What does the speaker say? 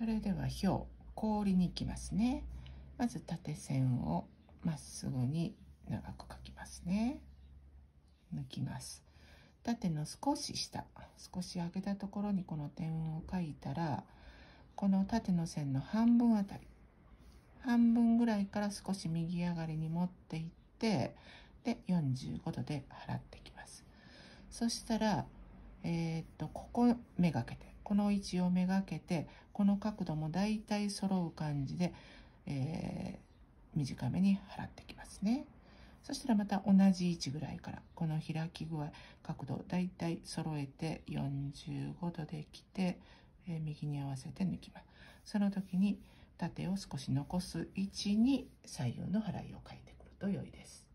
それでは表氷に行きますね。まず縦線をまっすぐに長く描きますね。抜きます。縦の少し下少し上げたところにこの点を描いたらこの縦の線の半分あたり半分ぐらいから少し右上がりに持っていってで45度で払っていきます。そしたらえー、っとここめがけてこの位置をめがけてこの角度もだいたい揃う感じで、えー、短めに払ってきますね。そしたらまた同じ位置ぐらいからこの開き具合角度だいたい揃えて45度で来て、えー、右に合わせて抜きます。その時に縦を少し残す位置に左右の払いを書いてくると良いです。